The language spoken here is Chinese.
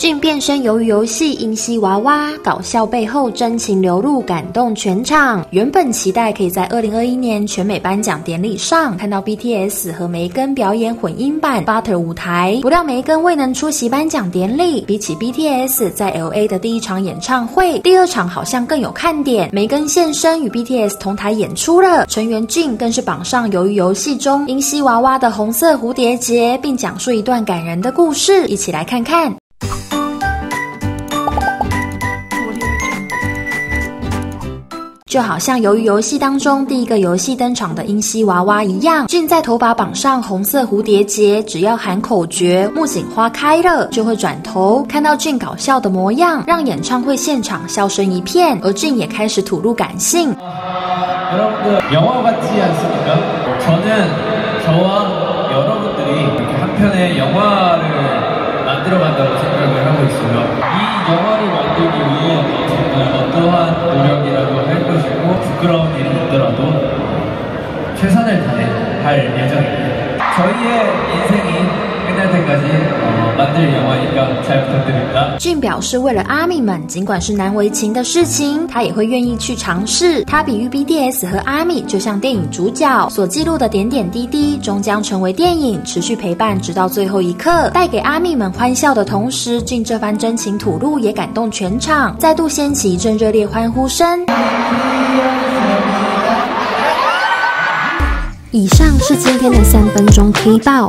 俊变身鱿鱼游戏英熙娃娃，搞笑背后真情流露，感动全场。原本期待可以在二零二一年全美颁奖典礼上看到 BTS 和梅根表演混音版 Butter 舞台，不料梅根未能出席颁奖典礼。比起 BTS 在 LA 的第一场演唱会，第二场好像更有看点。梅根现身与 BTS 同台演出了，成员俊更是绑上鱿鱼游戏中英熙娃娃的红色蝴蝶结，并讲述一段感人的故事，一起来看看。就好像由于游戏当中第一个游戏登场的英熙娃娃一样，俊在头发绑上红色蝴蝶结，只要喊口诀“木槿花开了”，就会转头看到俊搞笑的模样，让演唱会现场笑声一片，而俊也开始吐露感性。 부끄러운 일이 있더라도 최선을 다해 할 예정입니다 저희의 인생이 俊表示，为了阿米们，尽管是难为情的事情，他也会愿意去尝试。他比喻 BDS 和阿米就像电影主角所记录的点点滴滴，终将成为电影，持续陪伴直到最后一刻，带给阿米们欢笑的同时，俊这番真情吐露也感动全场，再度掀起一阵热烈欢呼声。以上是今天的三分钟 K 报。